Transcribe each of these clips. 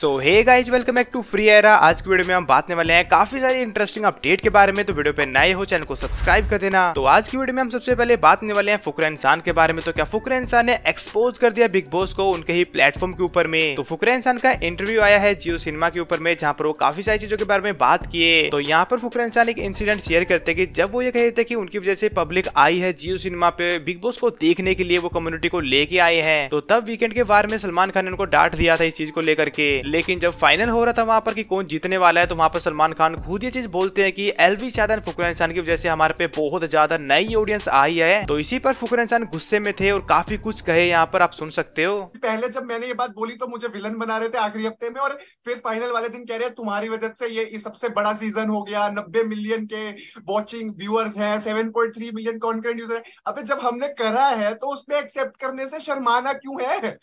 So hey guys welcome back to free era आज की video में हम बात करने वाले हैं काफ़ी सारी इंटरेस्टिंग अपडेट के बारे में तो वीडियो पे नए हो चैनल को सब्सक्राइब कर देना। तो आज की वीडियो में हम सबसे पहले बात करने वाले हैं फुकरा इंसान के बारे में। तो क्या फुकरा इंसान ने एक्सपोज कर दिया बिग बॉस को उनके ही प्लेटफॉर्म के ऊपर में? तो फुकरा इंसान का इंटरव्यू आया है जियो सिनेमा के ऊपर में, जहाँ पर वो काफ़ी सारी चीज़ों के बारे में बात किए। तो यहाँ पर फुकरा इंसान एक इंसिडेंट शेयर करते कि जब वो ये कहे थे कि उनकी वजह से पब्लिक आई है जियो सिनेमा पे बिग बॉस को देखने के लिए वो कम्युनिटी को लेके आए हैं। तो तब वीकेंड के बार में सलमान खान ने उनको डांट दिया था इस चीज़ को लेकर के। लेकिन जब फाइनल हो रहा था वहाँ पर कि कौन जीतने वाला है तो वहाँ पर सलमान खान खुद ये चीज़ बोलते हैं कि एलवी शादन फुकर इंसान की वजह से हमारे पे बहुत ज़्यादा नई ऑडियंस आई है। तो इसी पर फुकर इंसान गुस्से में थे और काफ़ी कुछ कहे यहाँ पर, आप सुन सकते हो। पहले जब मैंने ये बात बोली तो मुझे विलन बना रहे थे आखिरी हफ़्ते में और फिर फाइनल वाले दिन कह रहे हैं, तुम्हारी वजह से ये सबसे बड़ा सीज़न हो गया। नब्बे मिलियन के वॉचिंग व्यूअर्स हैं seven point three million content user है। अबे जब हमने करा है तो उसमें एक्सेप्ट करने से शर्माना क्यों है?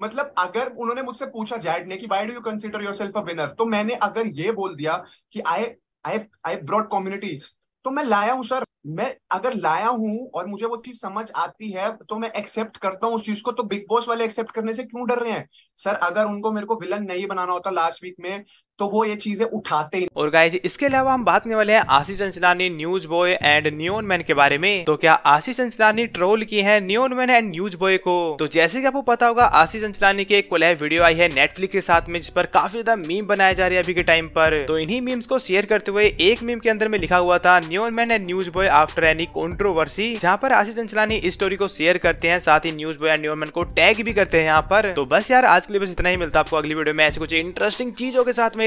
मतलब अगर उन्होंने मुझसे पूछा, जैड ने, कि why do you consider yourself a winner तो मैंने अगर ये बोल दिया कि आई आई आई ब्रॉड कम्युनिटीज तो मैं लाया हूँ सर मैं अगर लाया हूँ और मुझे वो चीज़ समझ आती है तो मैं एक्सेप्ट करता हूँ उस चीज़ को। तो बिग बॉस वाले एक्सेप्ट करने से क्यों डर रहे हैं? सर अगर उनको मेरे को विलन नहीं बनाना होता लास्ट वीक में तो वो ये चीज़ें उठाते ही और गाइज़ इसके अलावा हम बात करने वाले हैं Ashish Chanchlani news boy and new man के बारे में। तो क्या आशीष अंचलानी ट्रोल की है न्यून मैन एंड न्यूज़ बॉय को? तो जैसे कि आपको पता होगा, आशीष अंचलानी की एक कोलैब वीडियो आई है नेटफ्लिक्स के साथ में, जिस पर काफ़ी ज़्यादा मीम बनाया जा रहा है अभी के टाइम पर। तो इन्हीं मीम्स को शेयर करते हुए एक मीम के अंदर में लिखा हुआ था, new man and news boy after any controversy जहाँ पर आशीष अंचलानी इस स्टोरी को शेयर करते हैं, साथ ही news boy and new man को टैग भी करते हैं यहाँ पर। तो बस यार, आज के लिए बस इतना ही, मिलता है आपको अगली वीडियो में। ऐसे कुछ इंटरेस्टिंग चीज़ों के साथ में